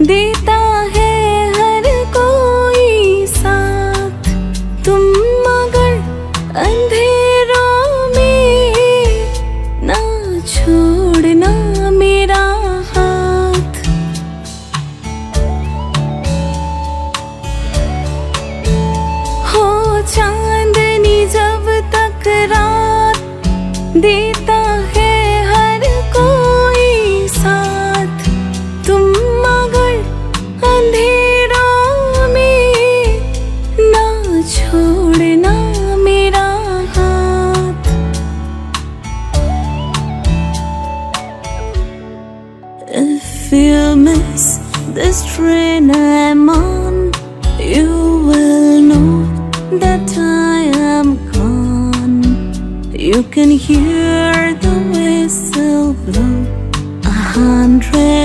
देता है हर कोई साथ। तुम मगर अंधेरों में ना छोड़ना मेरा हाथ। हो चांदनी जब तक रात देता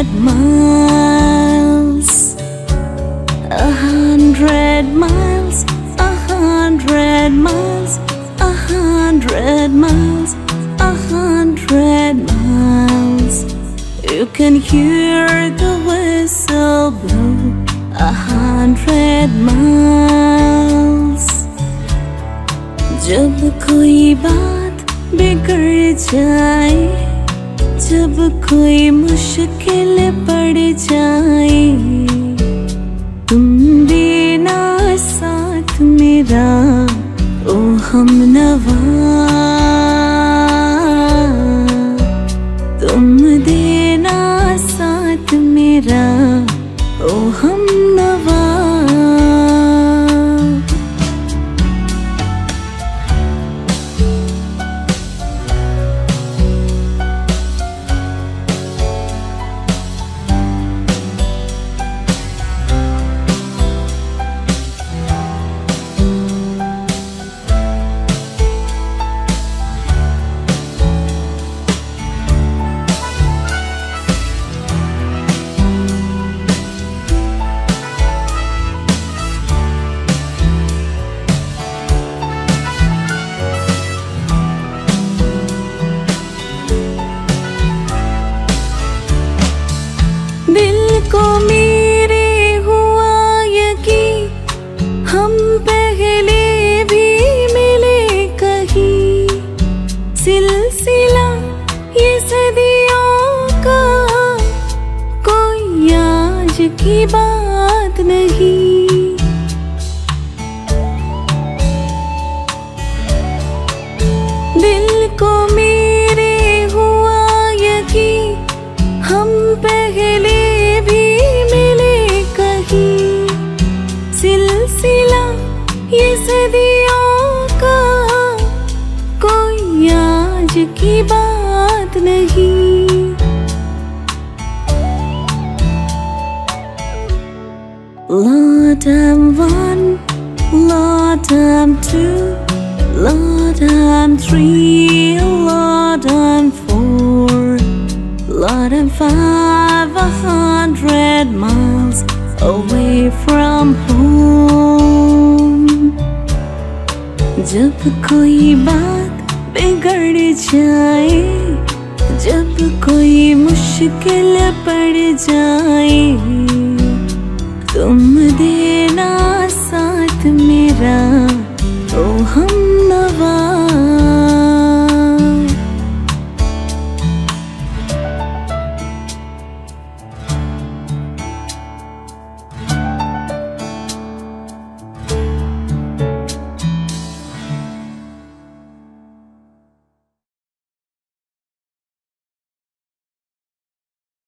hundred miles, a hundred miles, a hundred miles, a hundred miles, a hundred miles. You can hear the whistle blow a hundred miles. जब कोई बात बिगड़ जाए जब कोई मुश्किल पड़ जाए, तुम देना साथ मेरा ओ हम नवा। तुम देना साथ मेरा ओ हम की बात नहीं। दिल को मेरे हुआ यकी हम पहले भी मिले कहीं। सिलसिला ये सदियों का, कोई आज की बात नहीं। Lord, I'm one, Lord, I'm two, Lord, I'm three, Lord, I'm four, Lord, I'm five, a hundred miles away from home. जब कोई बात बिगड़ जाए जब कोई मुश्किल पड़ जाए